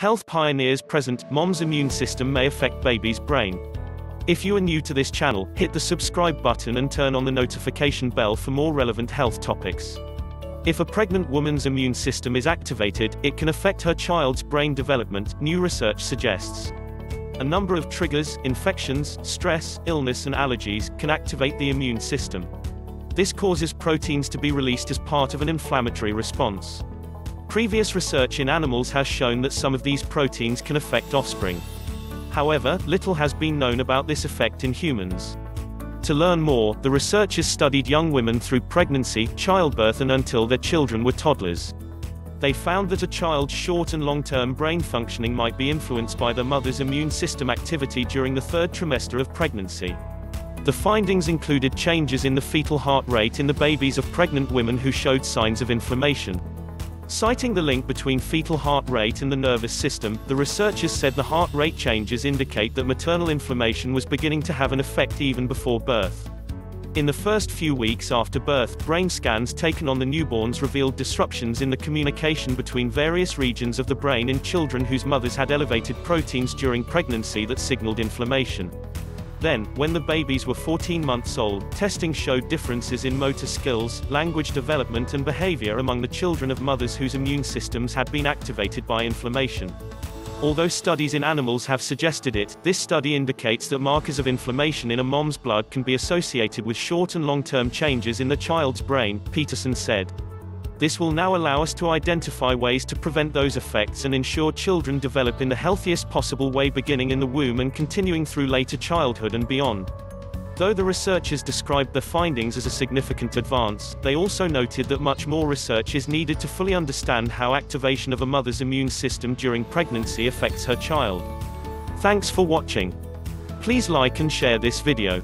Health pioneers present, mom's immune system may affect baby's brain. If you are new to this channel, hit the subscribe button and turn on the notification bell for more relevant health topics. If a pregnant woman's immune system is activated, it can affect her child's brain development, new research suggests. A number of triggers, infections, stress, illness and allergies, can activate the immune system. This causes proteins to be released as part of an inflammatory response. Previous research in animals has shown that some of these proteins can affect offspring. However, little has been known about this effect in humans. To learn more, the researchers studied young women through pregnancy, childbirth and until their children were toddlers. They found that a child's short and long-term brain functioning might be influenced by their mother's immune system activity during the third trimester of pregnancy. The findings included changes in the fetal heart rate in the babies of pregnant women who showed signs of inflammation. Citing the link between fetal heart rate and the nervous system, the researchers said the heart rate changes indicate that maternal inflammation was beginning to have an effect even before birth. In the first few weeks after birth, brain scans taken on the newborns revealed disruptions in the communication between various regions of the brain in children whose mothers had elevated proteins during pregnancy that signaled inflammation. Then, when the babies were 14 months old, testing showed differences in motor skills, language development and behavior among the children of mothers whose immune systems had been activated by inflammation. Although studies in animals have suggested it, this study indicates that markers of inflammation in a mom's blood can be associated with short and long-term changes in the child's brain, Peterson said. This will now allow us to identify ways to prevent those effects and ensure children develop in the healthiest possible way beginning in the womb and continuing through later childhood and beyond. Though the researchers described their findings as a significant advance, they also noted that much more research is needed to fully understand how activation of a mother's immune system during pregnancy affects her child. Thanks for watching. Please like and share this video.